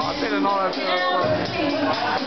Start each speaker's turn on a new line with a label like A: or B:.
A: all that stuff.